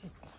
좋겠다.